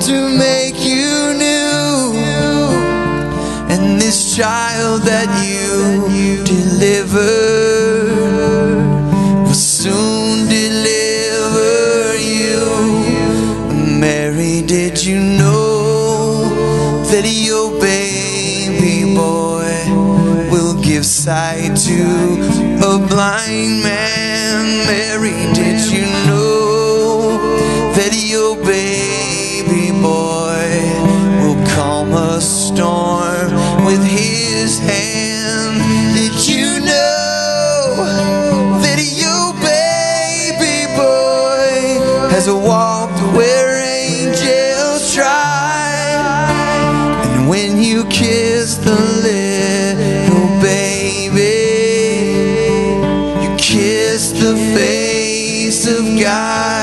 to make you new. And this child that you delivered will soon deliver you. Mary, did you know that your baby boy will give sight to a blind man? God.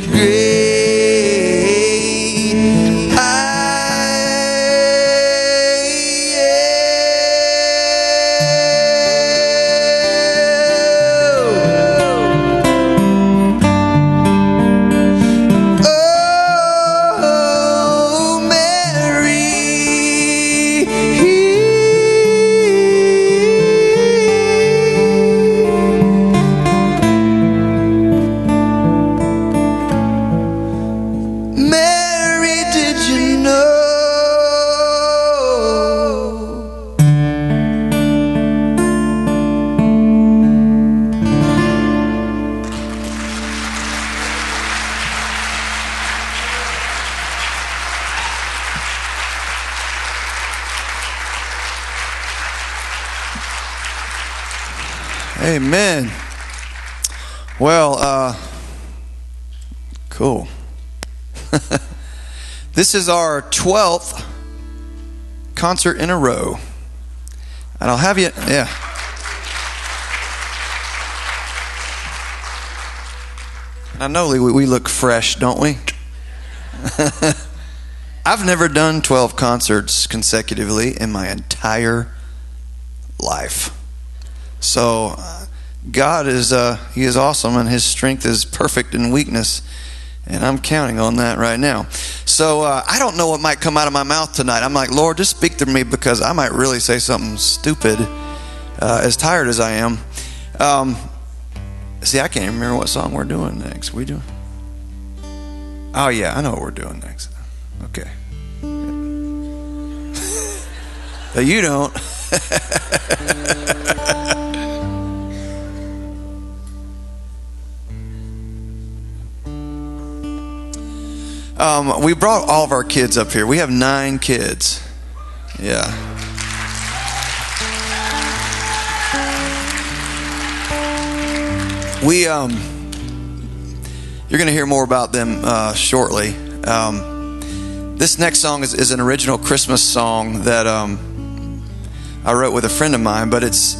The this is our 12th concert in a row. And I'll have you, yeah. I know we, we look fresh, don't we? I've never done 12 concerts consecutively in my entire life. So uh, God is uh, He is awesome, and His strength is perfect in weakness, and I'm counting on that right now. So uh, I don't know what might come out of my mouth tonight. I'm like, Lord, just speak to me because I might really say something stupid. Uh, as tired as I am, um, see, I can't even remember what song we're doing next. We doing? Oh yeah, I know what we're doing next. Okay. But you don't. Um, we brought all of our kids up here. We have nine kids. Yeah. We um, you're going to hear more about them uh, shortly. Um, this next song is, is an original Christmas song that um, I wrote with a friend of mine, but it's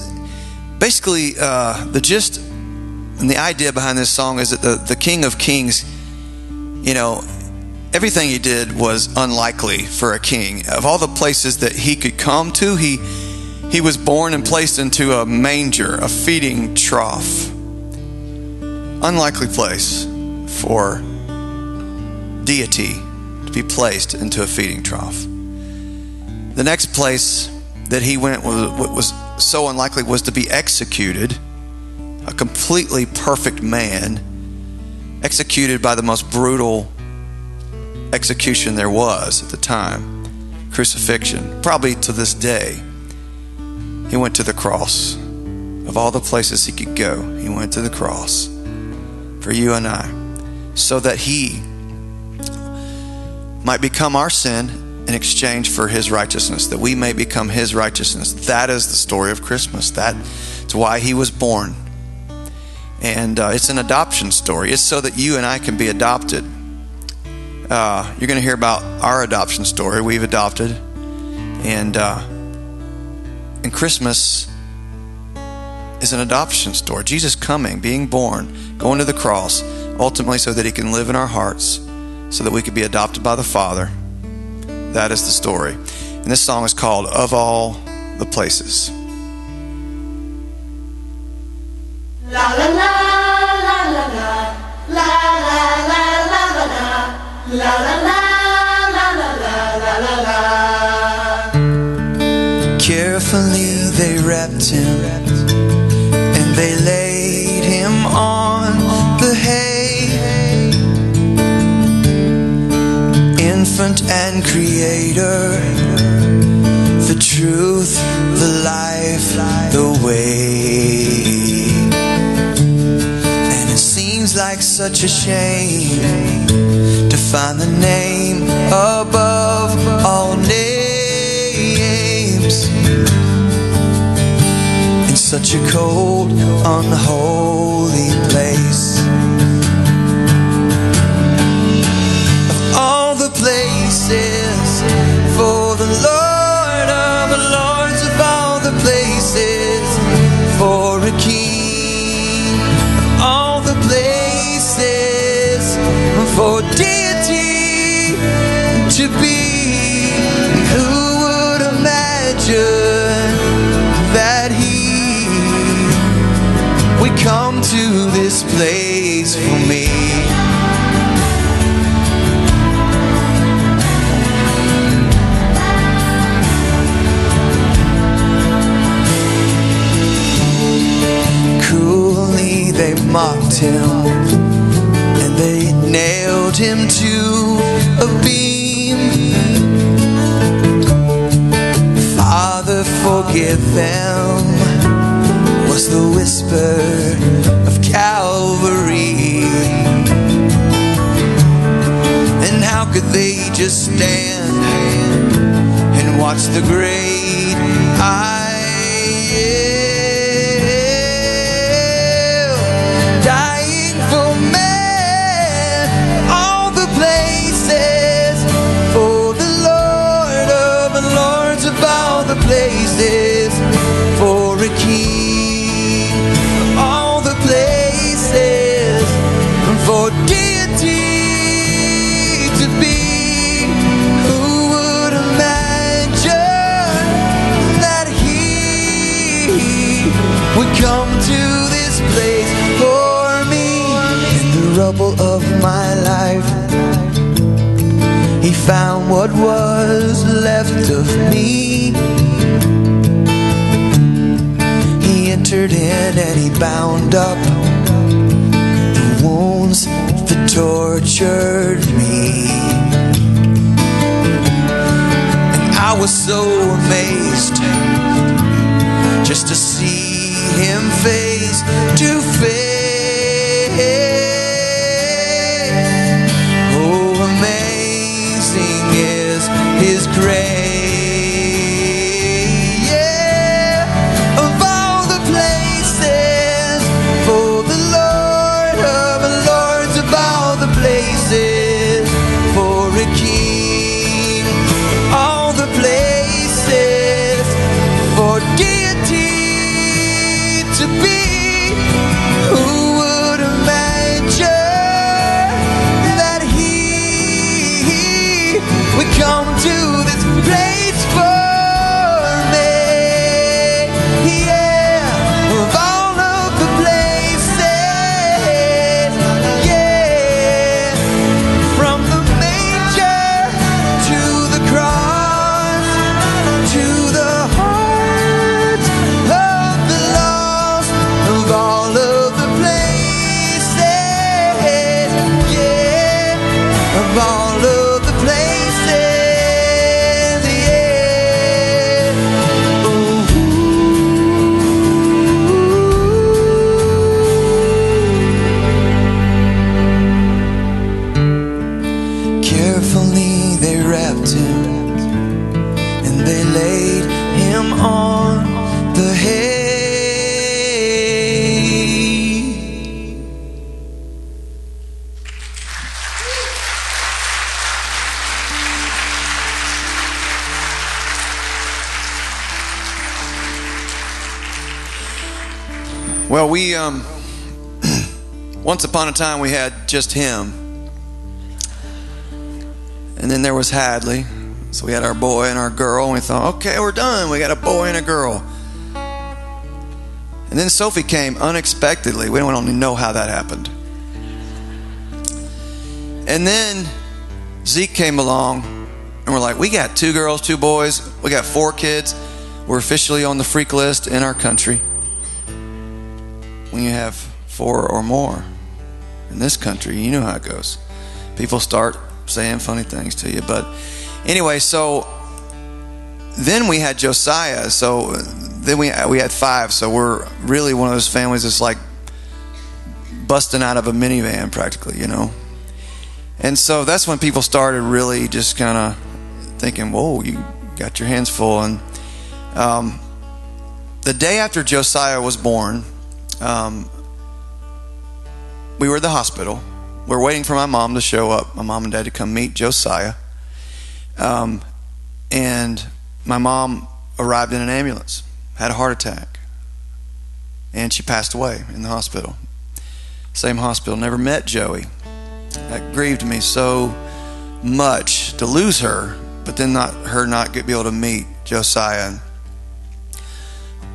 basically uh, the gist and the idea behind this song is that the, the King of Kings, you know, everything he did was unlikely for a king. Of all the places that he could come to, he he was born and placed into a manger, a feeding trough. Unlikely place for deity to be placed into a feeding trough. The next place that he went was, was so unlikely was to be executed, a completely perfect man, executed by the most brutal execution there was at the time crucifixion, probably to this day. He went to the cross. Of all the places he could go, he went to the cross for you and I, so that he might become our sin in exchange for his righteousness, that we may become his righteousness. That is the story of Christmas. That's why he was born. And uh, it's an adoption story. It's so that you and I can be adopted. Uh, you're going to hear about our adoption story. We've adopted. And, uh, and Christmas is an adoption story. Jesus coming, being born, going to the cross, ultimately so that he can live in our hearts, so that we could be adopted by the Father. That is the story. And this song is called Of All the Places. La la la la la la la la la Carefully they wrapped him and they laid him on the hay. Infant and creator, the truth, the life, the way. And it seems like such a shame find the name above all names in such a cold, unholy place. Mocked him and they nailed him to a beam. Father, forgive them, was the whisper of Calvary. And how could they just stand and watch the great found what was left of me. He entered in and he bound up the wounds that tortured me. And I was so come to this place for upon a time we had just him, and then there was Hadley. So we had our boy and our girl, and we thought, okay, we're done. We got a boy and a girl. And then Sophie came unexpectedly. We don't even know how that happened. And then Zeke came along, and we're like, we got two girls, two boys, we got four kids. We're officially on the freak list in our country when you have four or more in this country, you know how it goes. People start saying funny things to you. But anyway, so then we had Josiah. So then we we had five. So we're really one of those families that's like busting out of a minivan, practically, you know. And so that's when people started really just kind of thinking, "Whoa, you got your hands full." And um, the day after Josiah was born, um, we were at the hospital. We are waiting for my mom to show up, my mom and dad to come meet Josiah. Um, and my mom arrived in an ambulance, had a heart attack, and she passed away in the hospital. Same hospital, never met Joey. That grieved me so much to lose her, but then not her not get, be able to meet Josiah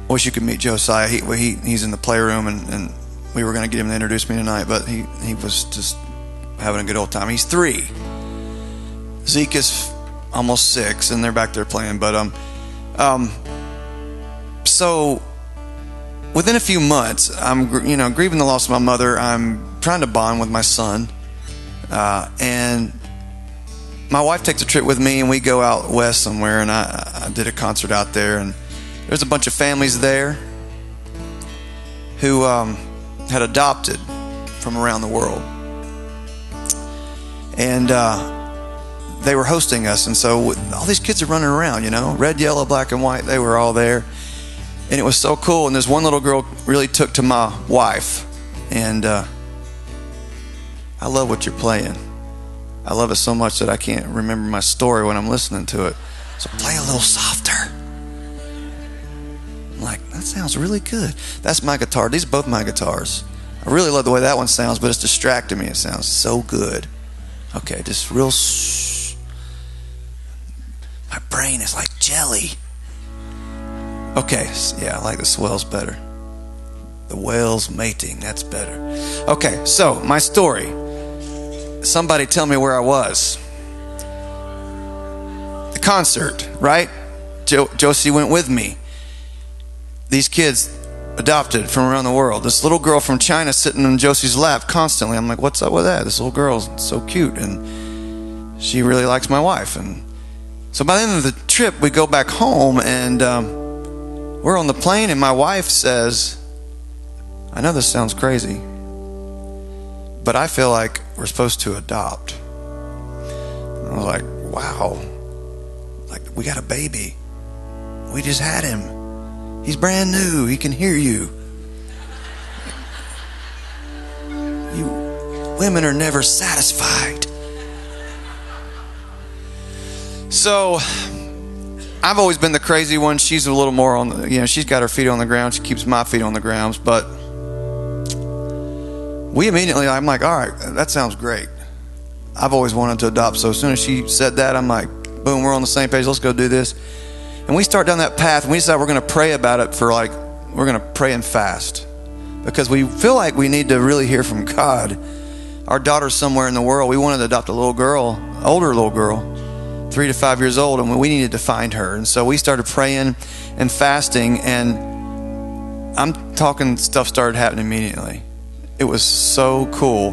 wish you could meet Josiah. He, he he's in the playroom, and, and we were going to get him to introduce me tonight, but he he was just having a good old time. He's three. Zeke is almost six, and they're back there playing. But um, um, so within a few months, I'm you know grieving the loss of my mother. I'm trying to bond with my son, uh, and my wife takes a trip with me, and we go out west somewhere, and I, I did a concert out there, and there's a bunch of families there who um, had adopted from around the world. And uh, they were hosting us. And so all these kids are running around, you know, red, yellow, black, and white. They were all there. And it was so cool. And this one little girl really took to my wife. And uh, I love what you're playing. I love it so much that I can't remember my story when I'm listening to it. So play a little softer. I'm like, that sounds really good. That's my guitar. These are both my guitars. I really love the way that one sounds, but it's distracting me. It sounds so good. Okay, just real. My brain is like jelly. Okay, yeah, I like the swells better. The whales mating, that's better. Okay, so my story. Somebody tell me where I was. The concert, right? Jo- Josie went with me these kids adopted from around the world. This little girl from China sitting in Josie's lap constantly. I'm like, what's up with that? This little girl's so cute and she really likes my wife. And so by the end of the trip, we go back home and um, we're on the plane, and my wife says, I know this sounds crazy, but I feel like we're supposed to adopt. And I was like, wow. Like, we got a baby. We just had him. He's brand new. He can hear you. You women are never satisfied. So I've always been the crazy one. She's a little more on the, you know, she's got her feet on the ground. She keeps my feet on the ground. But we immediately, I'm like, all right, that sounds great. I've always wanted to adopt. So as soon as she said that, I'm like, boom, we're on the same page. Let's go do this. And we start down that path and we decide we're going to pray about it for like, we're going to pray and fast because we feel like we need to really hear from God. Our daughter's somewhere in the world. We wanted to adopt a little girl, older little girl, three to five years old, and we needed to find her. And so we started praying and fasting, and I'm talking stuff started happening immediately. It was so cool.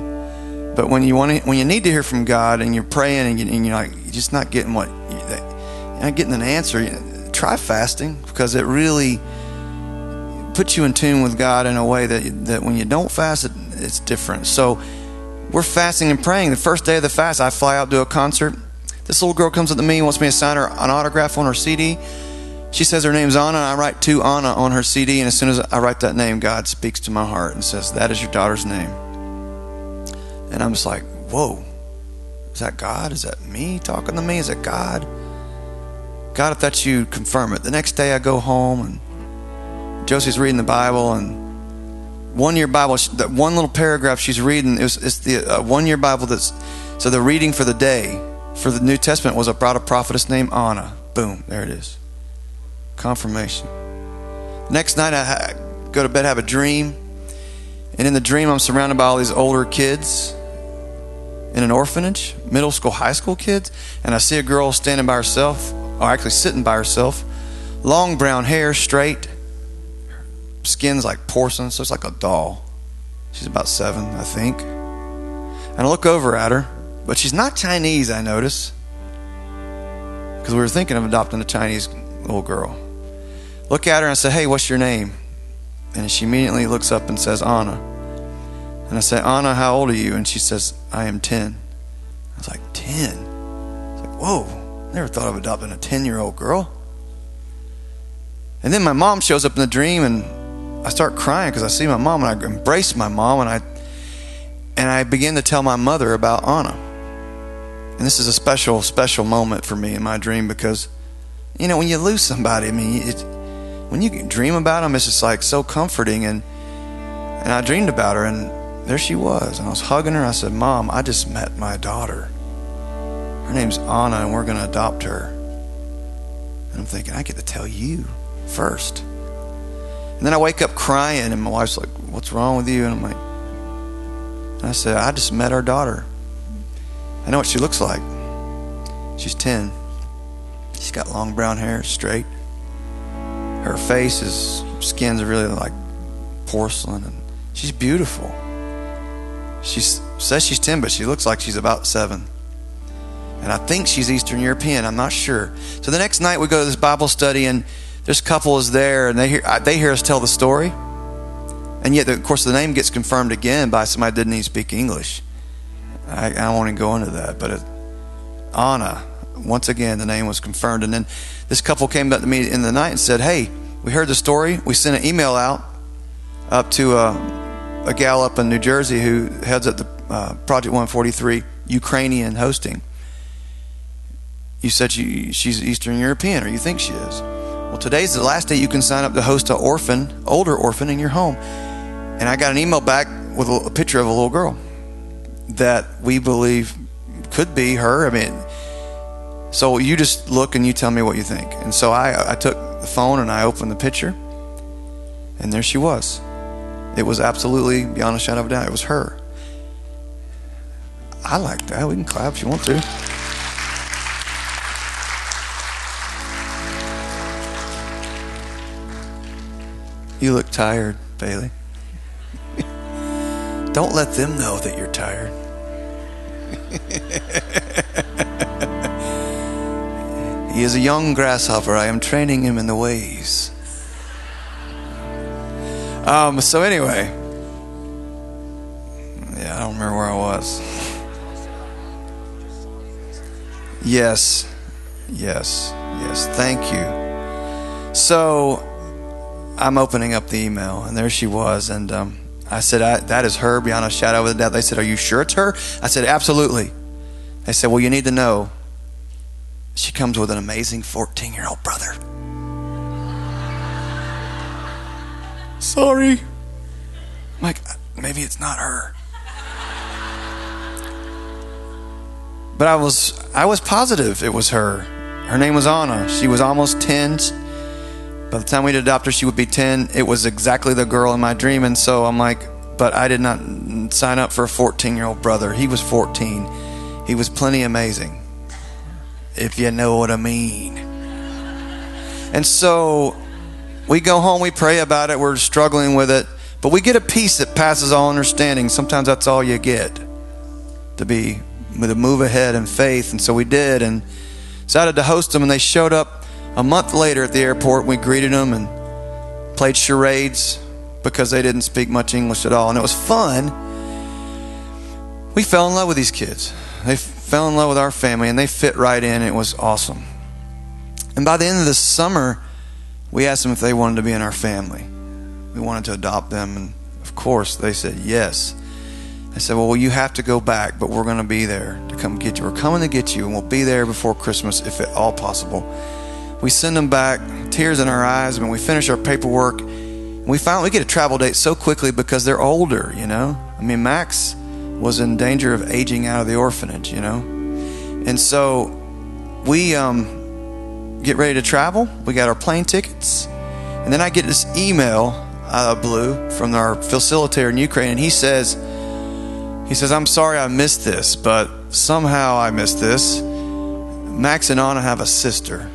But when you want to, when you need to hear from God and you're praying and, you, are like you're just not getting what you're not getting an answer, try fasting because it really puts you in tune with God in a way that that when you don't fast, it, it's different. So we're fasting and praying. The first day of the fast, I fly out to a concert. This little girl comes up to me, and wants me to sign her an autograph on her CD. she says her name's Anna. And I write to Anna on her CD, and as soon as I write that name, God speaks to my heart and says, That is your daughter's name. And I'm just like, Whoa, is that God? Is that me talking to me? Is it God? God, if that's you, confirm it. The next day I go home and Josie's reading the Bible and one year Bible, that one little paragraph she's reading, it it's the uh, one year Bible that's, so the reading for the day for the New Testament was about a prophetess named Anna. Boom, there it is. Confirmation. Next night I go to bed, have a dream. And in the dream, I'm surrounded by all these older kids in an orphanage, middle school, high school kids. And I see a girl standing by herself or actually sitting by herself, long brown hair, straight, skin's like porcelain, so it's like a doll. She's about seven, I think. And I look over at her, but she's not Chinese, I notice, because we were thinking of adopting a Chinese little girl. Look at her and I say, Hey, what's your name? And she immediately looks up and says, Anna. And I say, Anna, how old are you? And she says, I am 10. I was like, 10? I was like, Whoa. Never thought of adopting a 10 year old girl. And then my mom shows up in the dream and I start crying because I see my mom and I embrace my mom and I and I begin to tell my mother about Anna. And this is a special, special moment for me in my dream because, you know, when you lose somebody, I mean, it, when you dream about them, it's just like so comforting. And and I dreamed about her, and there she was, and I was hugging her. I said, "Mom, I just met my daughter." Her name's Anna, and we're going to adopt her. And I'm thinking, I get to tell you first. And then I wake up crying, and my wife's like, What's wrong with you? And I'm like, and I said, I just met our daughter. I know what she looks like. She's 10. She's got long brown hair, straight. Her face is, skin's really like porcelain, and she's beautiful. She says she's 10, but she looks like she's about 7 and I think she's Eastern European. I'm not sure. So the next night we go to this Bible study, and this couple is there, and they hear they hear us tell the story, and yet of course the name gets confirmed again by somebody that didn't even speak English. I, I don't want to go into that, but it, Anna, once again the name was confirmed, and then this couple came up to me in the night and said, "Hey, we heard the story. We sent an email out up to a, a gal up in New Jersey who heads up the uh, Project 143 Ukrainian hosting." You said she, she's Eastern European, or you think she is. Well, today's the last day you can sign up to host an orphan, older orphan, in your home. And I got an email back with a, a picture of a little girl that we believe could be her. I mean, so you just look and you tell me what you think. And so I, I took the phone and I opened the picture, and there she was. It was absolutely beyond a shadow of a doubt. It was her. I like that. We can clap if you want to. You look tired, Bailey. Don't let them know that you're tired. he is a young grasshopper. I am training him in the ways. Um, so, anyway, yeah, I don't remember where I was. Yes, yes, yes. Thank you. So, I'm opening up the email, and there she was. And um, I said, I, That is her beyond a shadow of a doubt. They said, Are you sure it's her? I said, Absolutely. They said, Well, you need to know she comes with an amazing 14 year old brother. Sorry. I'm like, maybe it's not her. But I was I was positive it was her. Her name was Anna. She was almost 10 by the time we'd adopt her, she would be 10. It was exactly the girl in my dream. And so I'm like, but I did not sign up for a 14 year old brother. He was 14. He was plenty amazing, if you know what I mean. And so we go home, we pray about it, we're struggling with it, but we get a peace that passes all understanding. Sometimes that's all you get to be, to move ahead in faith. And so we did and decided to host them, and they showed up a month later at the airport, we greeted them and played charades because they didn't speak much English at all. And it was fun. We fell in love with these kids. They fell in love with our family and they fit right in. It was awesome. And by the end of the summer, we asked them if they wanted to be in our family. We wanted to adopt them, and of course, they said yes. I said, Well, you have to go back, but we're going to be there to come get you. We're coming to get you, and we'll be there before Christmas if at all possible. We send them back, tears in our eyes, when we finish our paperwork. We we get a travel date so quickly because they're older, you know? I mean, Max was in danger of aging out of the orphanage, you know? And so we um, get ready to travel. We got our plane tickets. And then I get this email out of blue from our facilitator in Ukraine, and he says, he says, I'm sorry I missed this, but somehow I missed this. Max and Anna have a sister.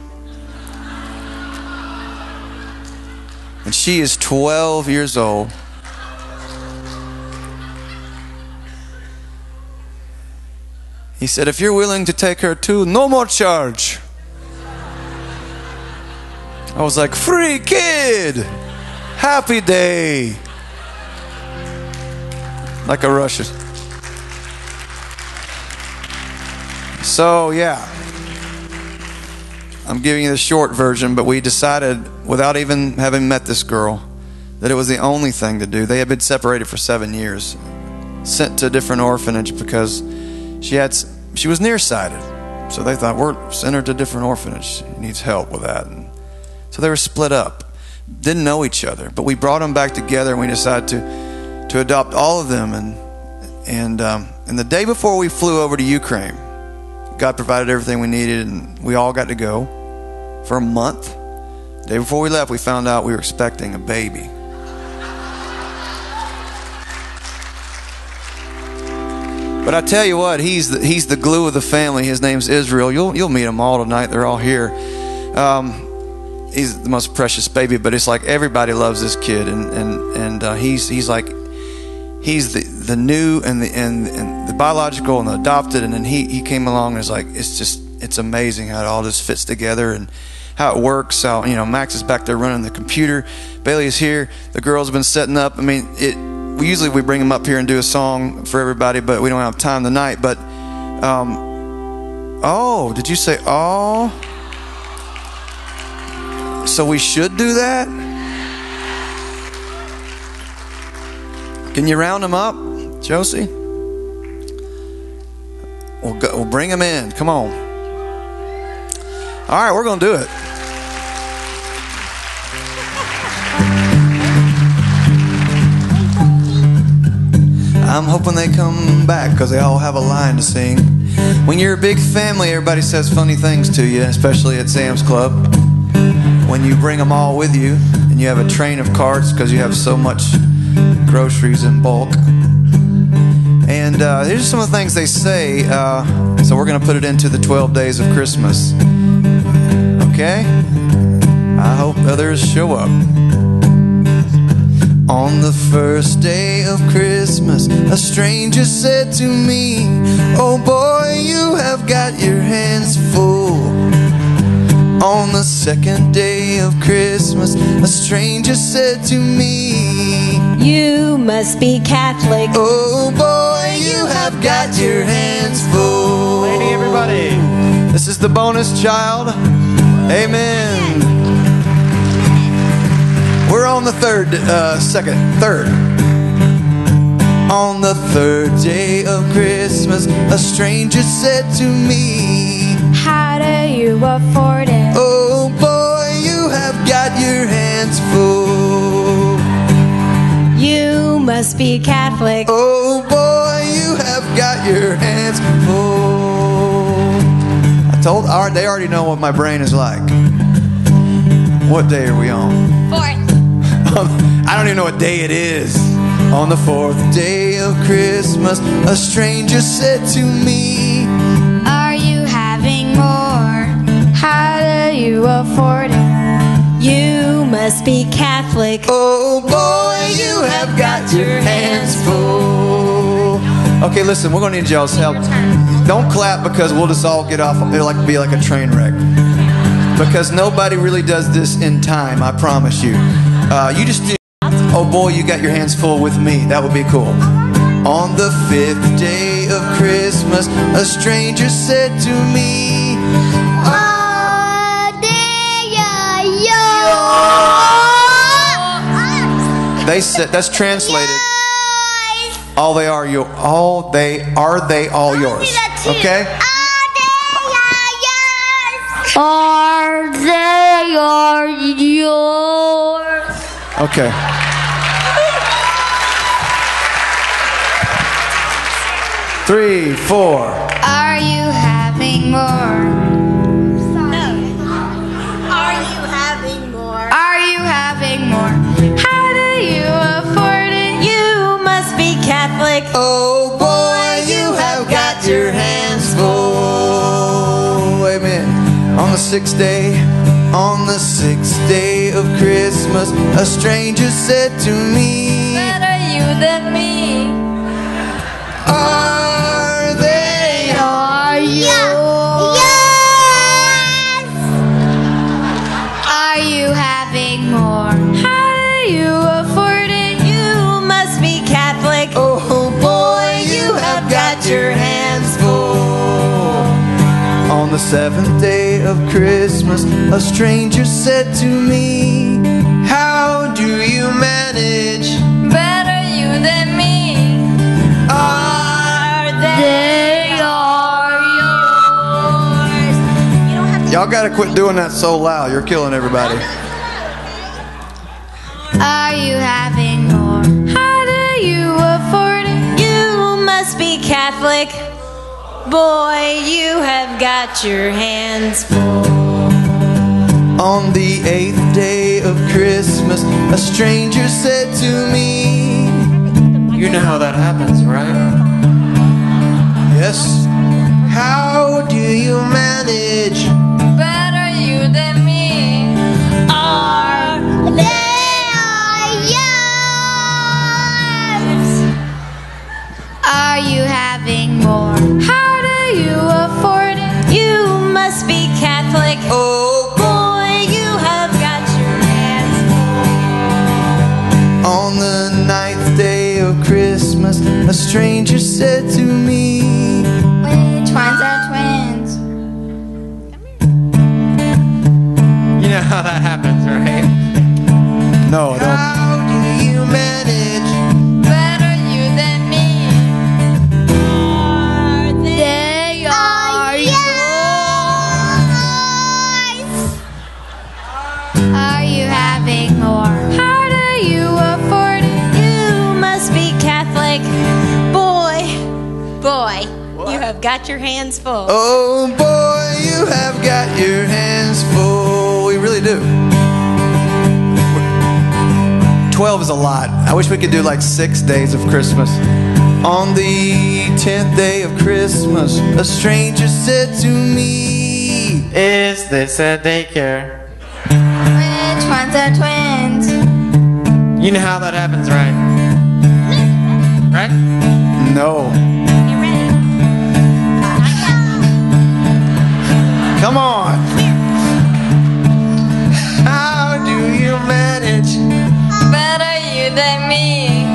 And she is 12 years old. He said, If you're willing to take her too, no more charge. I was like, Free kid! Happy day! Like a Russian. So, yeah. I'm giving you the short version, but we decided, without even having met this girl, that it was the only thing to do. They had been separated for seven years, sent to a different orphanage because she had she was nearsighted. So they thought we're send her to a different orphanage. She needs help with that. And so they were split up, didn't know each other, but we brought them back together and we decided to to adopt all of them. And and um, and the day before we flew over to Ukraine, God provided everything we needed, and we all got to go for a month. Day before we left, we found out we were expecting a baby. But I tell you what, he's the, he's the glue of the family. His name's Israel. You'll you'll meet them all tonight. They're all here. Um, he's the most precious baby, but it's like everybody loves this kid, and and and uh, he's he's like he's the the new and the and, and the biological and the adopted, and then he he came along and is like it's just it's amazing how it all just fits together and how it works. How you know Max is back there running the computer, Bailey is here, the girls have been setting up. I mean it we usually we bring them up here and do a song for everybody, but we don't have time tonight. But um, oh, did you say oh? So we should do that. Can you round them up, Josie? We'll go, we'll bring them in. Come on. All right, we're gonna do it. I'm hoping they come back because they all have a line to sing. When you're a big family, everybody says funny things to you, especially at Sam's Club. When you bring them all with you and you have a train of carts because you have so much groceries in bulk. And uh, here's some of the things they say. Uh, so we're going to put it into the 12 days of Christmas. Okay? I hope others show up. On the first day of Christmas, a stranger said to me, Oh boy, you have got your hands full. On the second day of Christmas, a stranger said to me, You must be Catholic. Oh boy, you have got your hands full. Lady, everybody. This is the bonus child. Amen. We're on the third, uh, second, third. On the third day of Christmas, a stranger said to me, How do you afford it? Oh boy, you have got your hands full. You must be Catholic. Oh boy, you have got your hands full. I told, all right, they already know what my brain is like. What day are we on? Fourth. Um, I don't even know what day it is. On the fourth day of Christmas, a stranger said to me, Are you having more? How do you afford it? You must be Catholic. Oh boy, you have got your hands full. Okay, listen, we're gonna need y'all's help. Don't clap because we'll just all get off. It'll like be like a train wreck. Because nobody really does this in time, I promise you. Uh, you just do. Oh boy, you got your hands full with me. That would be cool. On the fifth day of Christmas, a stranger said to me, Oh, dear, yo. They said that's translated. All they are you. All they are they all yours. Okay. Are they are yours? Okay. Three, four. Are you having more? Are you having more? Are you having more? How do you afford it? You must be Catholic. Oh boy, you have got your hands full. Amen. On the sixth day, on the sixth day of Christmas, a stranger said to me, Better you than me. Are they Are you? Are you having more? How do you afford it? You must be Catholic. Oh boy, you have got your hands full. On the seventh of Christmas, a stranger said to me, How do you manage? Better you than me. Are They are yours. You don't have to. Y'all gotta quit doing that so loud. You're killing everybody. Are you having more? How do you afford it? You must be Catholic. Boy, you have got your hands full. On the eighth day of Christmas, a stranger said to me, You know how that happens, right? Yes. How do you stranger said to me, Which ones are twins? You know how that happens, right? No, got your hands full. Oh boy, you have got your hands full. We really do. 12 is a lot. I wish we could do like six days of Christmas. On the 10th day of Christmas, a stranger said to me, Is this a daycare? Which ones are twins? You know how that happens, right? Right? No. Come on. How do you manage? Better you than me.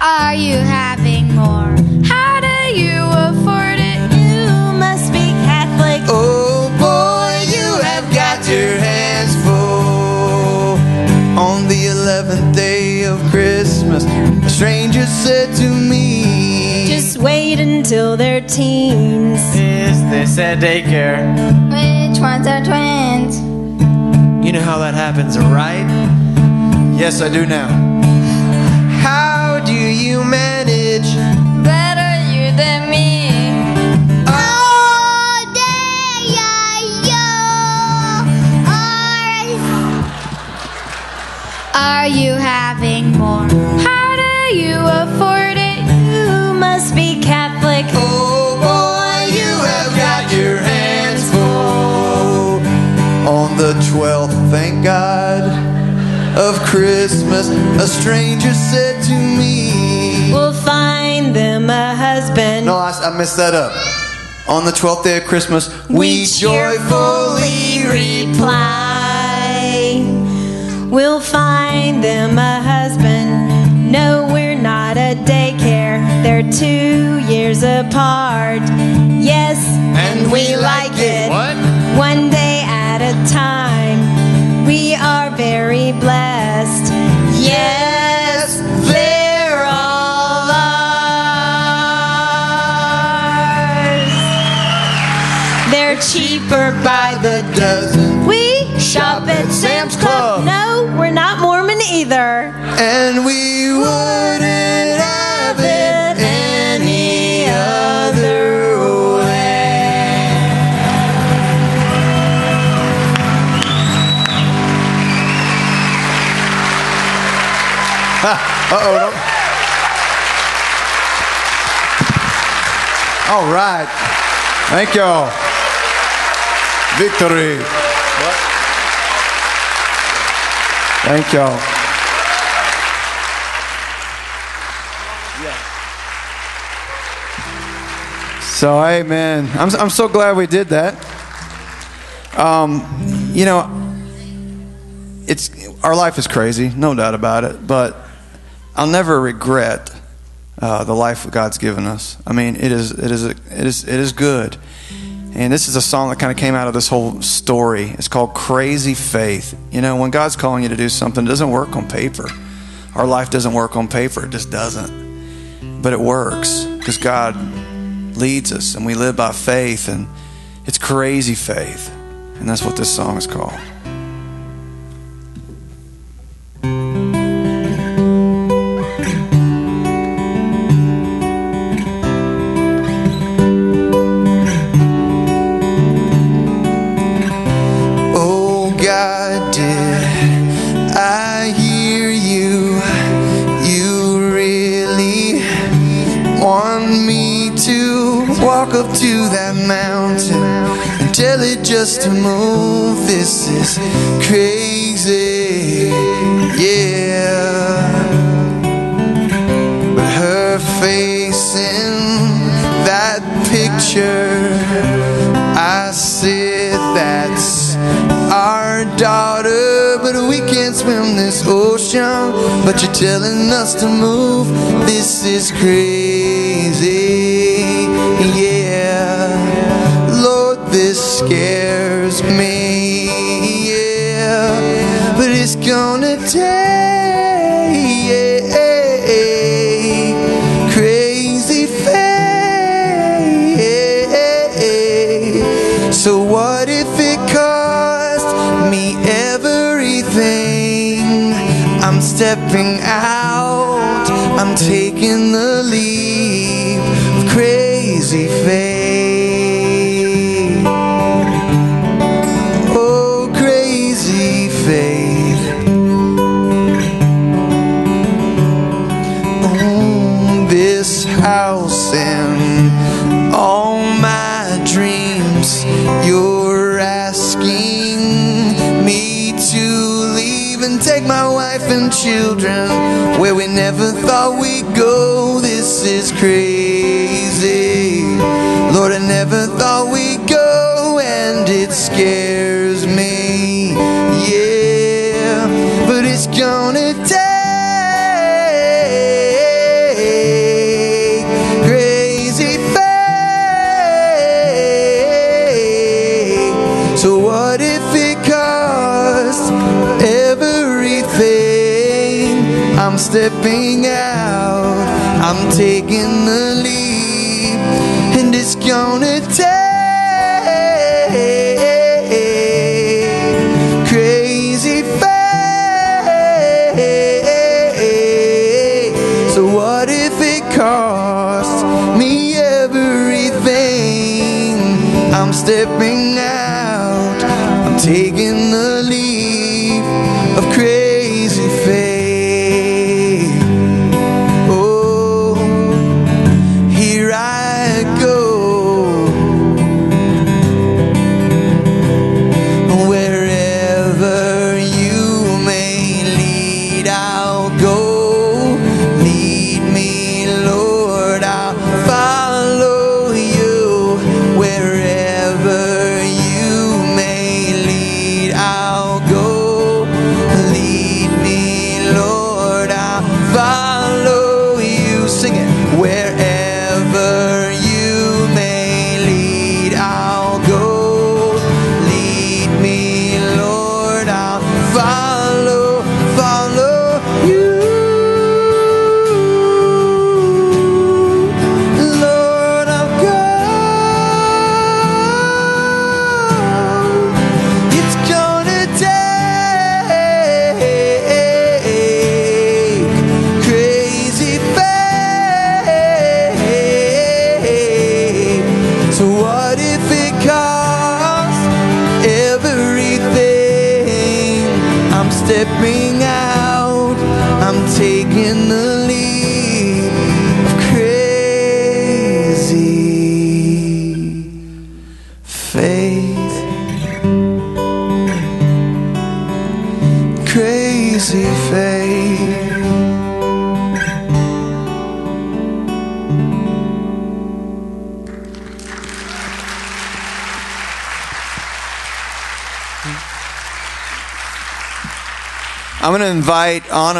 Are you wait until they're teens. Is this a daycare? Which ones are twins? You know how that happens, right? Yes, I do now. How do you manage? Better you than me. Are you having more? How do you afford it? You must be Catholic. Oh boy, you have got your hands full. On the twelfth, thank God, of Christmas, a stranger said to me, We'll find them a husband. No, I, I messed that up. On the twelfth day of Christmas, we, joyfully reply. We'll find them a husband. No, we're not a daycare. They're two years apart. Yes, and, we, like it. What? One day at a time. We are very blessed. Yes, they're all ours. They're cheaper by the Dozen. we shop at Sam's Club. No, we're not Mormon either. And we wouldn't Don't- All right. Thank y'all. Victory. Thank y'all. So, amen. I'm, I'm so glad we did that. Um, you know, it's our life is crazy, no doubt about it. But I'll never regret uh, the life God's given us. I mean, it is it is it is it is good. And this is a song that kind of came out of this whole story. It's called Crazy Faith. You know, when God's calling you to do something, it doesn't work on paper. Our life doesn't work on paper, it just doesn't. But it works because God leads us and we live by faith, and it's crazy faith. And that's what this song is called. Just to move? This is crazy, yeah. But her face in that picture, I said that's our daughter, but we can't swim this ocean. But you're telling us to move. This is crazy, scares me,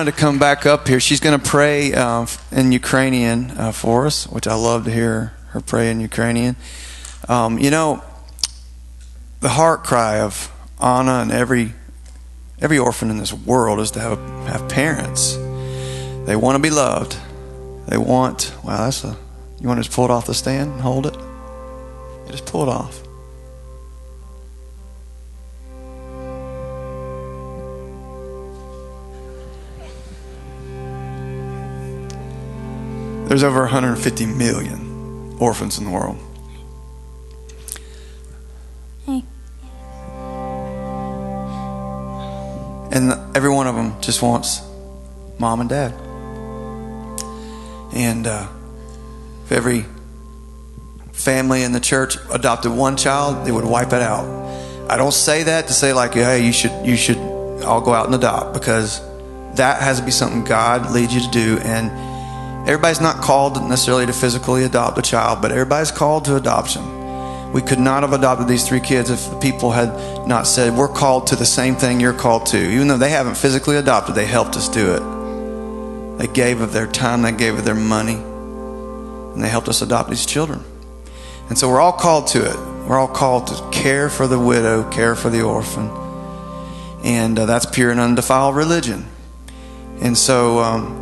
to come back up here. She's going to pray uh, in Ukrainian uh, for us, which I love to hear her pray in Ukrainian. Um, you know, the heart cry of Anna and every every orphan in this world is to have have parents. They want to be loved. They want. Wow, that's a. You want to just pull it off the stand and hold it? Yeah, just pull it off. There's over 150 million orphans in the world. Hey. And every one of them just wants mom and dad. And uh, if every family in the church adopted one child, they would wipe it out. I don't say that to say like, hey, you should you should all go out and adopt because that has to be something God leads you to do. And everybody's not called necessarily to physically adopt a child, but everybody's called to adoption. We could not have adopted these three kids if the people had not said, We're called to the same thing you're called to. Even though they haven't physically adopted, they helped us do it. They gave of their time, they gave of their money, and they helped us adopt these children. And so we're all called to it. We're all called to care for the widow, care for the orphan. And uh, that's pure and undefiled religion. And so um,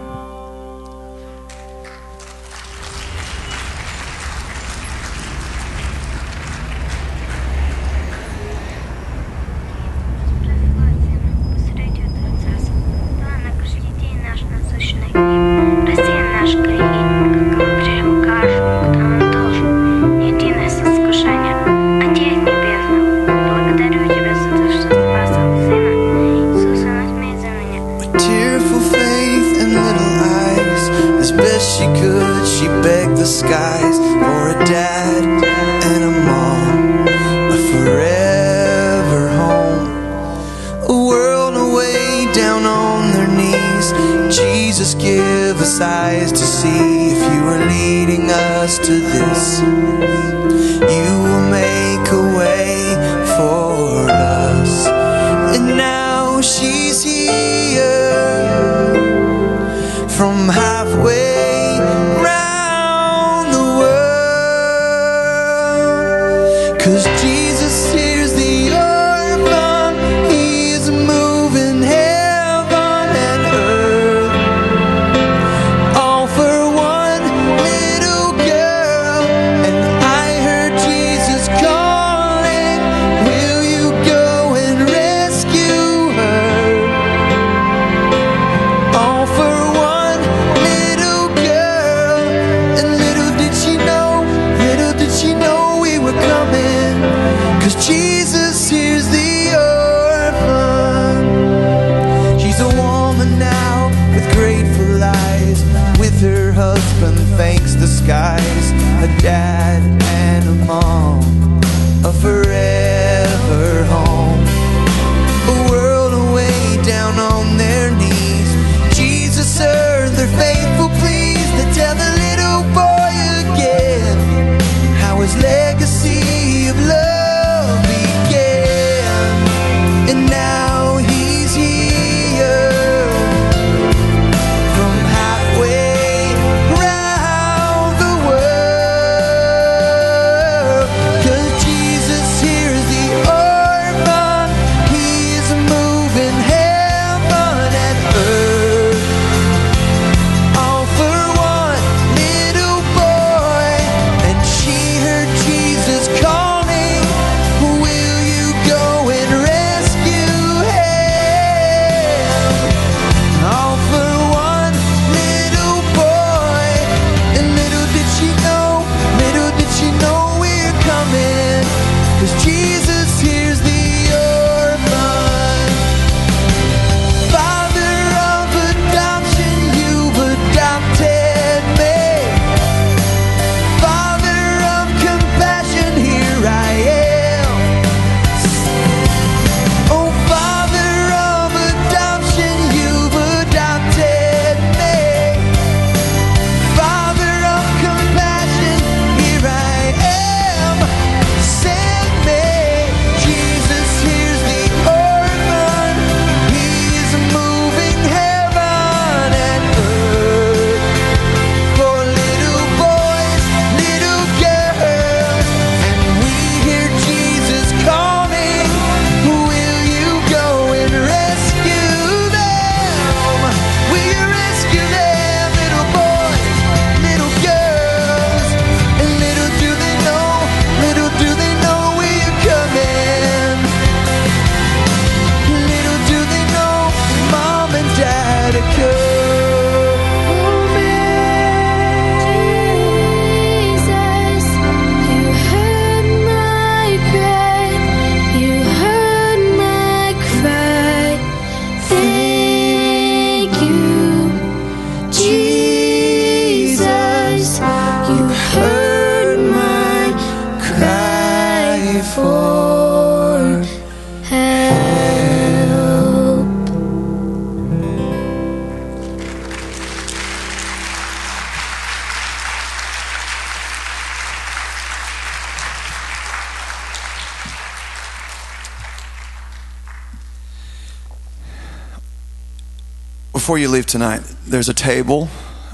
tonight, there's a table.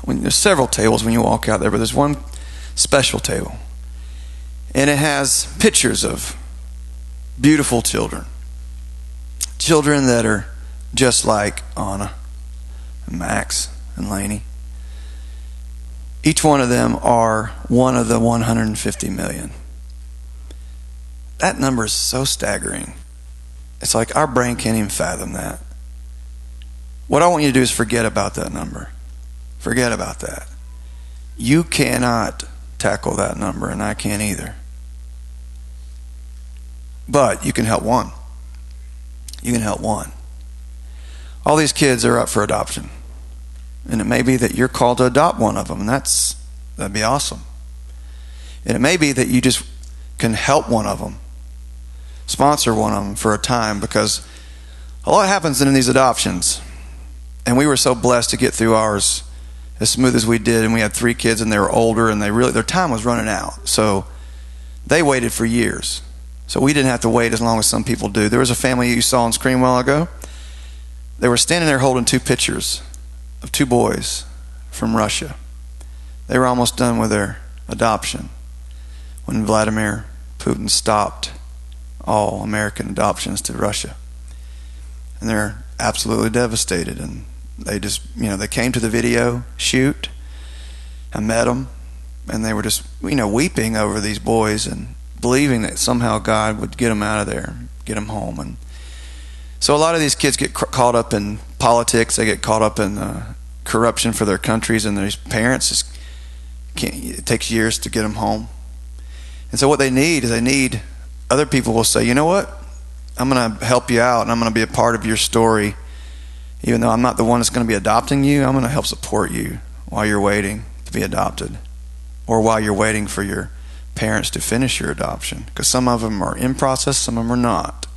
When, there's several tables when you walk out there, but there's one special table. And it has pictures of beautiful children. Children that are just like Anna and Max and Laney. Each one of them are one of the 150 million. That number is so staggering. It's like our brain can't even fathom that. What I want you to do is forget about that number. Forget about that. You cannot tackle that number, and I can't either. But you can help one. You can help one. All these kids are up for adoption. And it may be that you're called to adopt one of them, and that's that'd be awesome. And it may be that you just can help one of them, sponsor one of them for a time, because a lot happens in these adoptions. And we were so blessed to get through ours as smooth as we did, and we had three kids, and they were older, and they really their time was running out. So they waited for years. So we didn't have to wait as long as some people do. There was a family you saw on screen a while ago. They were standing there holding two pictures of two boys from Russia. They were almost done with their adoption when Vladimir Putin stopped all American adoptions to Russia. And they're absolutely devastated. And they just, you know, they came to the video shoot. I met them, and they were just, you know, weeping over these boys and believing that somehow God would get them out of there, get them home. And so a lot of these kids get caught up in politics. They get caught up in uh, corruption for their countries, and these parents just can't, it takes years to get them home. And so what they need is they need other people will say, you know what, I'm going to help you out, and I'm going to be a part of your story, even though I'm not the one that's going to be adopting you. I'm going to help support you while you're waiting to be adopted, or while you're waiting for your parents to finish your adoption, because some of them are in process, some of them are not.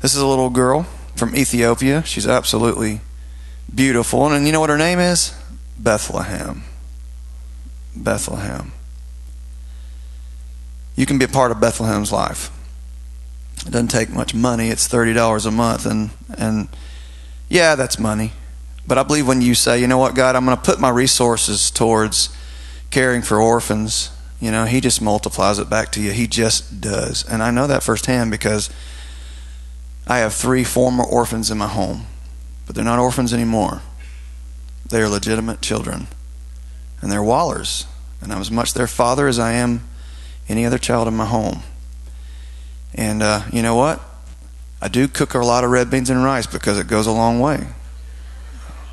This is a little girl from Ethiopia. She's absolutely beautiful. And you know what her name is? Bethlehem. Bethlehem. You can be a part of Bethlehem's life. It doesn't take much money. It's thirty dollars a month, and and yeah, that's money. But I believe when you say, you know what, God, I'm going to put my resources towards caring for orphans. You know, He just multiplies it back to you. He just does, and I know that firsthand because I have three former orphans in my home, but they're not orphans anymore. They are legitimate children, and they're Wallers, and I'm as much their father as I am any other child in my home. And uh, you know what? I do cook a lot of red beans and rice because it goes a long way.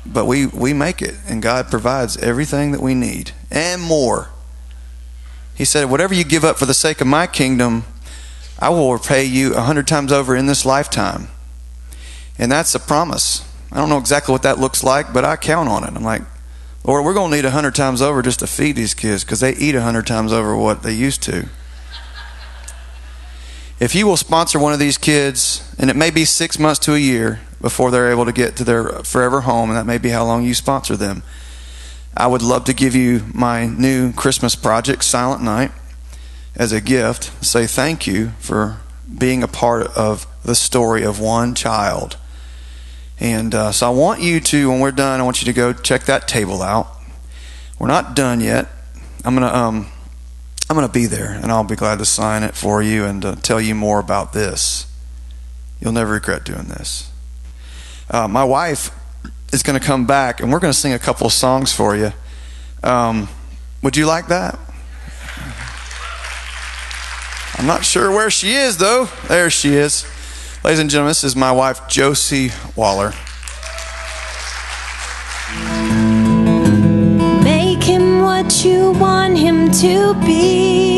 But we, we make it, and God provides everything that we need and more. He said, Whatever you give up for the sake of my kingdom, I will repay you a hundred times over in this lifetime. And that's a promise. I don't know exactly what that looks like, but I count on it. I'm like, Lord, we're going to need a hundred times over just to feed these kids because they eat a hundred times over what they used to. If you will sponsor one of these kids, and it may be six months to a year before they're able to get to their forever home, and that may be how long you sponsor them, I would love to give you my new Christmas project, Silent Night, as a gift. Say thank you for being a part of the story of one child. And uh, so I want you to, when we're done, I want you to go check that table out. We're not done yet. I'm gonna um, I'm gonna be there, and I'll be glad to sign it for you and uh, tell you more about this. You'll never regret doing this. Uh, my wife is going to come back, and we're going to sing a couple of songs for you. Um, would you like that? I'm not sure where she is, though. There she is. Ladies and gentlemen, this is my wife, Josie Waller. What you want him to be.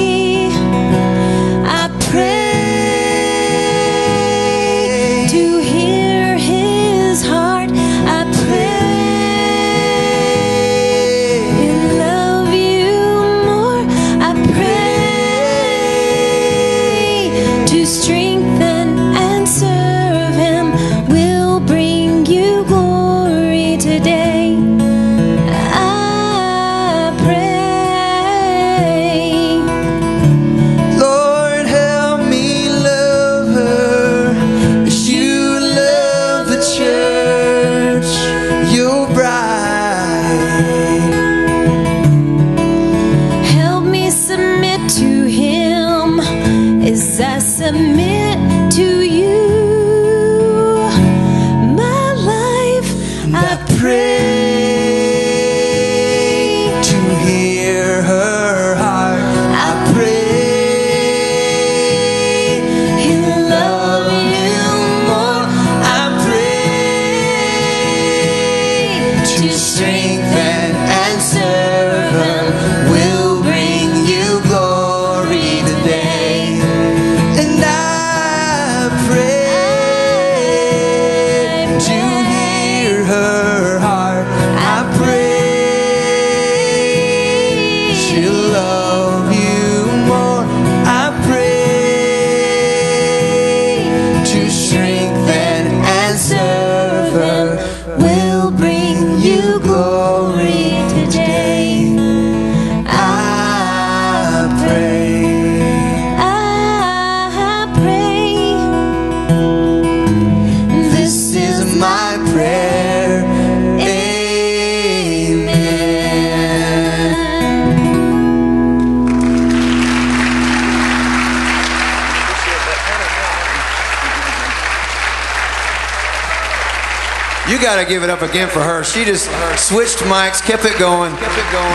To give it up again for her. She just switched mics, kept it going.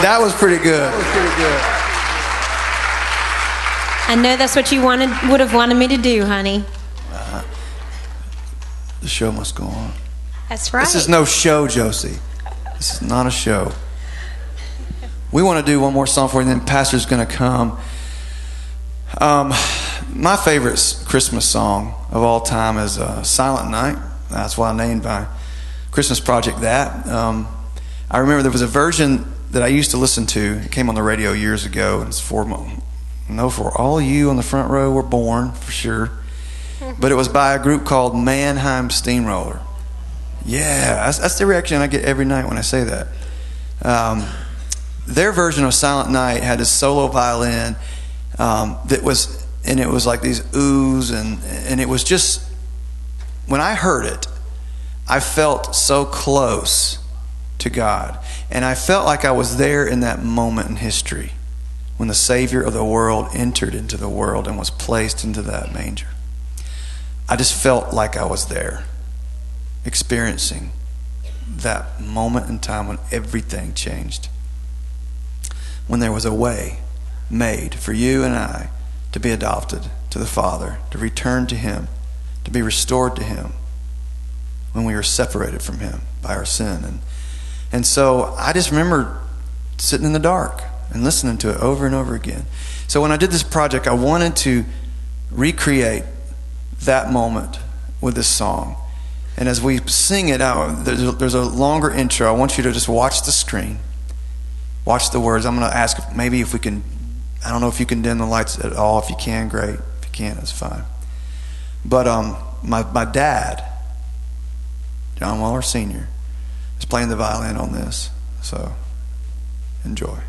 That was pretty good. I know that's what you wanted would have wanted me to do, honey. The show must go on. That's right. This is no show, Josie. This is not a show. We want to do one more song for you, and then Pastor's going to come. Um, my favorite Christmas song of all time is uh, Silent Night. That's why I named my Christmas project that. Um, I remember there was a version that I used to listen to. It came on the radio years ago, and it's for no for all you on the front row were born for sure. But it was by a group called Mannheim Steamroller. Yeah, that's, that's the reaction I get every night when I say that. Um, their version of Silent Night had a solo violin um, that was, and it was like these oohs, and and it was just when I heard it, I felt so close to God, and I felt like I was there in that moment in history when the Savior of the world entered into the world and was placed into that manger. I just felt like I was there experiencing that moment in time when everything changed. When there was a way made for you and I to be adopted to the Father, to return to Him, to be restored to Him when we were separated from Him by our sin. And, and so I just remember sitting in the dark and listening to it over and over again. So when I did this project, I wanted to recreate that moment with this song. And as we sing it out, there's a, there's a longer intro. I want you to just watch the screen, watch the words. I'm going to ask maybe if we can, I don't know if you can dim the lights at all. If you can, great. If you can't, that's fine. But um, my, my dad, John Waller Sr., is playing the violin on this. So enjoy.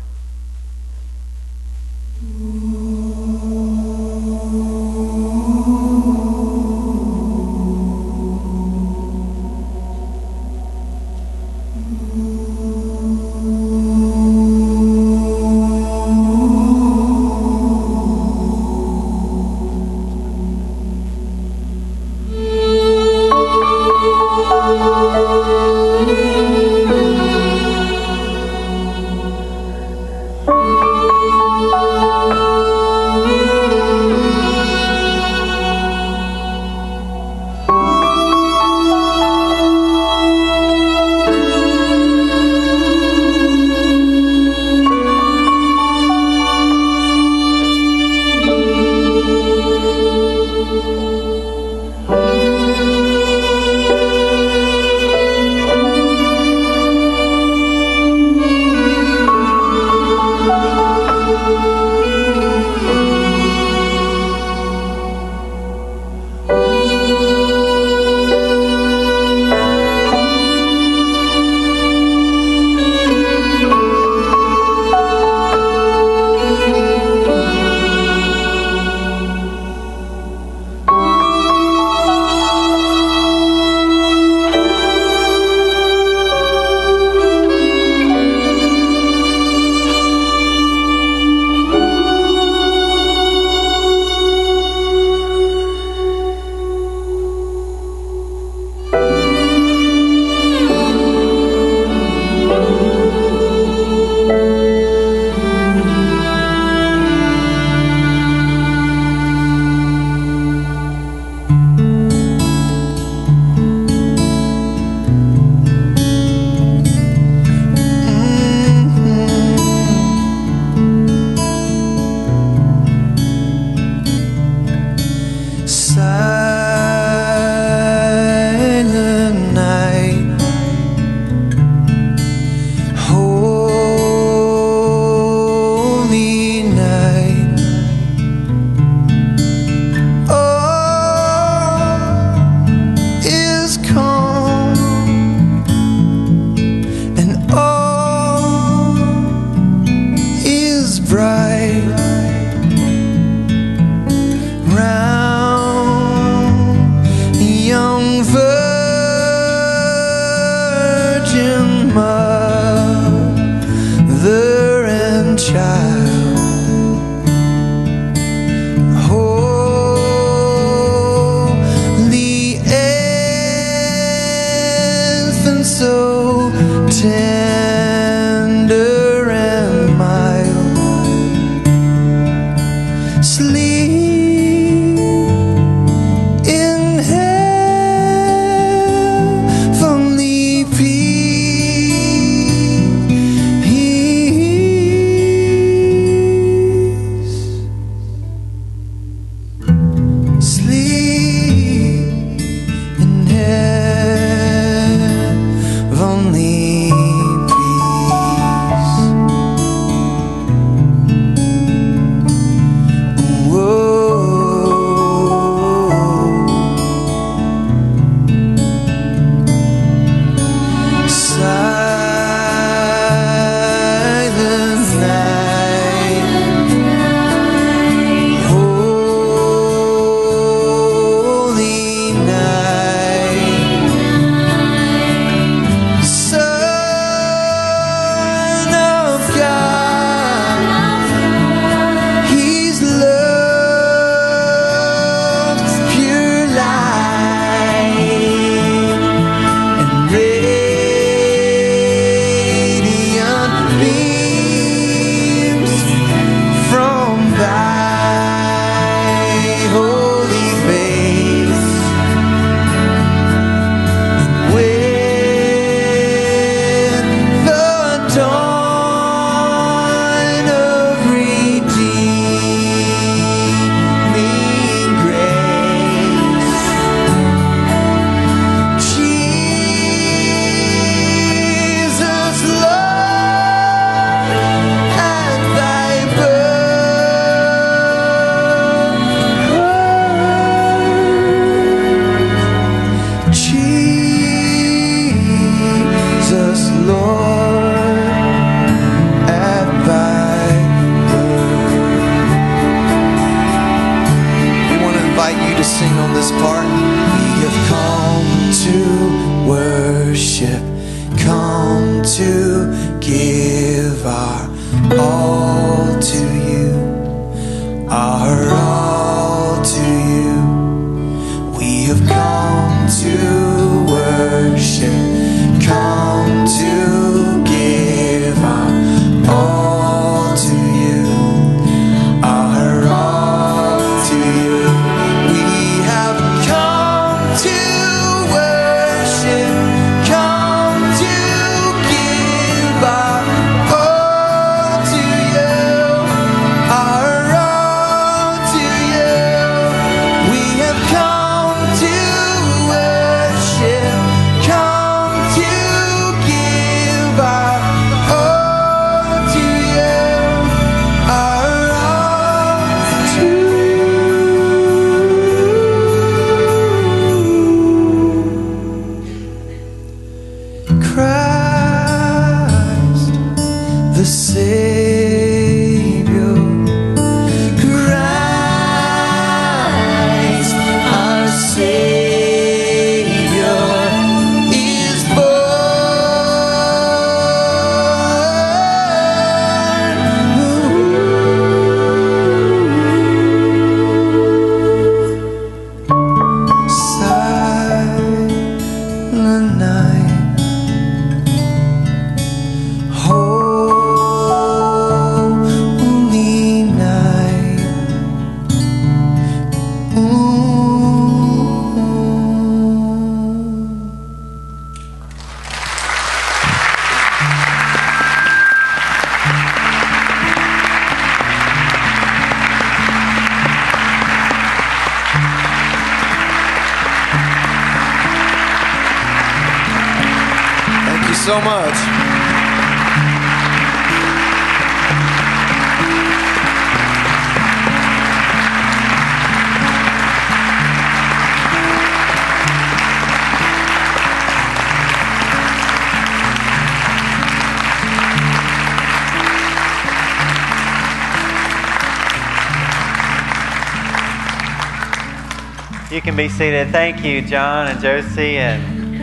Be seated. Thank you, John and Josie, and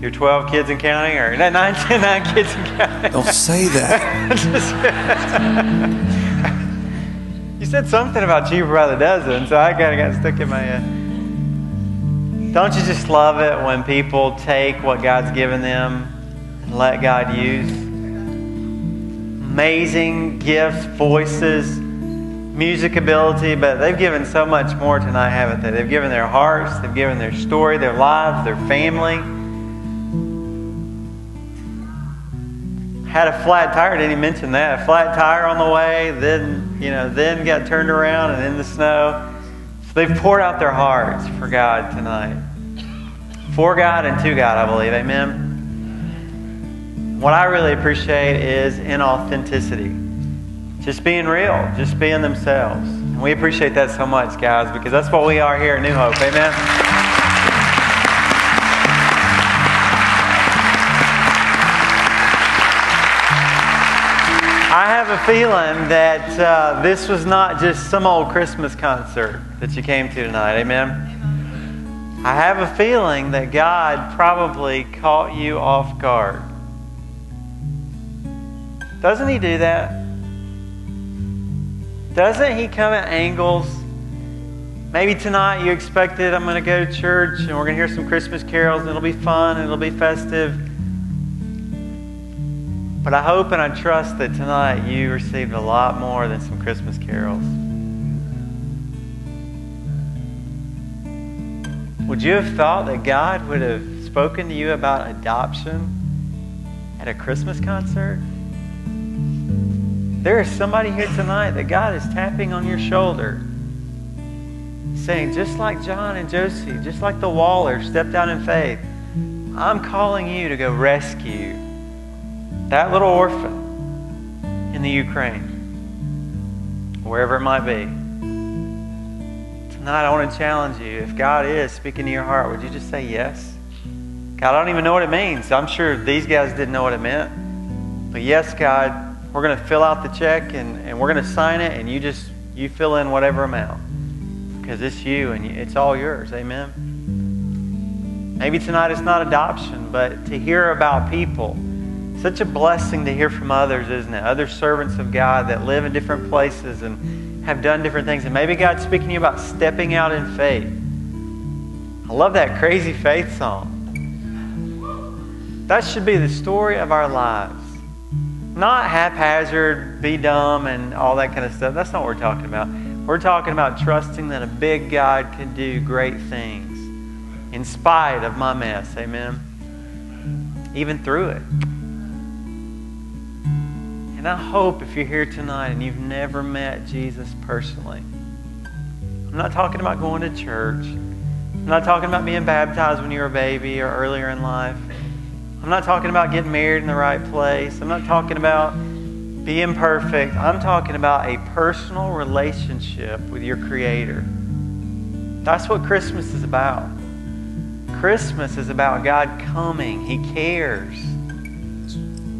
your 12 kids and counting, or no, nine, nine kids and counting. Don't say that. You said something about cheaper by the dozen, so I kind of got stuck in my head. Don't you just love it when people take what God's given them and let God use? Amazing gifts, voices, music ability, but they've given so much more tonight, haven't they? They've given their hearts, they've given their story, their lives, their family. Had a flat tire, didn't even mention that. A flat tire on the way, then, you know, then got turned around and in the snow. So they've poured out their hearts for God tonight. For God and to God, I believe. Amen. What I really appreciate is inauthenticity. Just being real, just being themselves. And we appreciate that so much, guys, because that's what we are here at New Hope. Amen. I have a feeling that uh, this was not just some old Christmas concert that you came to tonight. Amen. I have a feeling that God probably caught you off guard. Doesn't He do that? Doesn't He come at angles? Maybe tonight you expected I'm going to go to church and we're going to hear some Christmas carols and it'll be fun and it'll be festive. But I hope and I trust that tonight you received a lot more than some Christmas carols. Would you have thought that God would have spoken to you about adoption at a Christmas concert? There is somebody here tonight that God is tapping on your shoulder, saying, just like John and Josie, just like the Wallers stepped out in faith, I'm calling you to go rescue that little orphan in the Ukraine, wherever it might be. Tonight, I want to challenge you. If God is speaking to your heart, would you just say yes? God, I don't even know what it means. I'm sure these guys didn't know what it meant. But yes, God, we're going to fill out the check and, and we're going to sign it, and you just you fill in whatever amount because it's you and it's all yours. Amen. Maybe tonight it's not adoption, but to hear about people such a blessing to hear from others, isn't it? Other servants of God that live in different places and have done different things. And maybe God's speaking to you about stepping out in faith. I love that crazy faith song. That should be the story of our lives. Not haphazard, be dumb, and all that kind of stuff. That's not what we're talking about. We're talking about trusting that a big God can do great things in spite of my mess. Amen. Even through it. And I hope if you're here tonight and you've never met Jesus personally, I'm not talking about going to church. I'm not talking about being baptized when you were a baby or earlier in life. I'm not talking about getting married in the right place. I'm not talking about being perfect. I'm talking about a personal relationship with your Creator. That's what Christmas is about. Christmas is about God coming, He cares.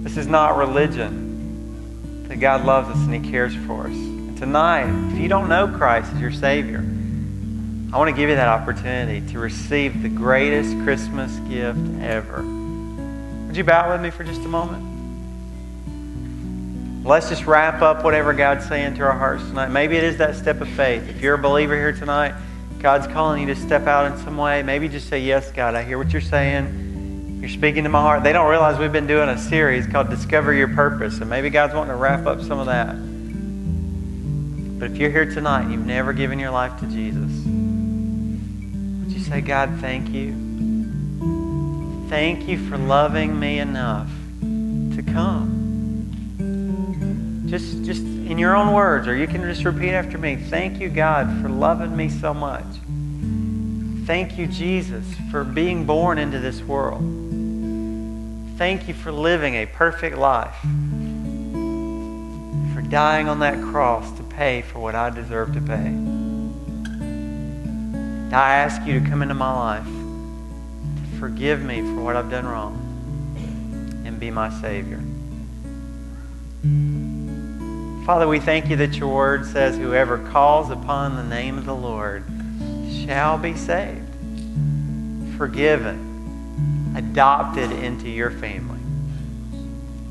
This is not religion that God loves us and He cares for us. And tonight, if you don't know Christ as your Savior, I want to give you that opportunity to receive the greatest Christmas gift ever. Would you bow with me for just a moment? Let's just wrap up whatever God's saying to our hearts tonight. Maybe it is that step of faith. If you're a believer here tonight, God's calling you to step out in some way. Maybe just say, Yes, God, I hear what you're saying. You're speaking to my heart. They don't realize we've been doing a series called Discover Your Purpose, and maybe God's wanting to wrap up some of that. But if you're here tonight and you've never given your life to Jesus, would you say, God, thank you? Thank you for loving me enough to come. Just, just in your own words, or you can just repeat after me. Thank you, God, for loving me so much. Thank you, Jesus, for being born into this world thank you for living a perfect life, for dying on that cross to pay for what I deserve to pay. I ask you to come into my life, forgive me for what I've done wrong, and be my Savior. Father, we thank you that your word says, Whoever calls upon the name of the Lord shall be saved, forgiven adopted into your family.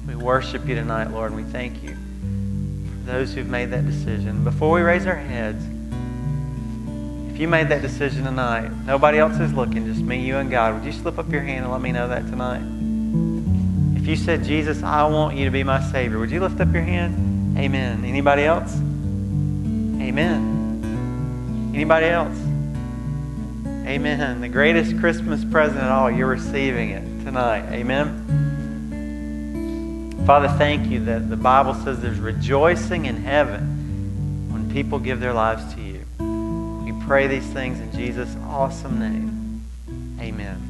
We worship you tonight, Lord, and we thank you for those who've made that decision. Before we raise our heads, you made that decision tonight, nobody else is looking, just me, you, and God, would you slip up your hand and let me know that tonight? If you said, Jesus, I want you to be my Savior, would you lift up your hand? Amen. Anybody else? Amen. Anybody else? Amen. The greatest Christmas present at all, you're receiving it tonight. Amen. Father, thank you that the Bible says there's rejoicing in heaven when people give their lives to you. Pray these things in Jesus' awesome name. Amen.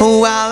While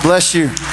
God bless you.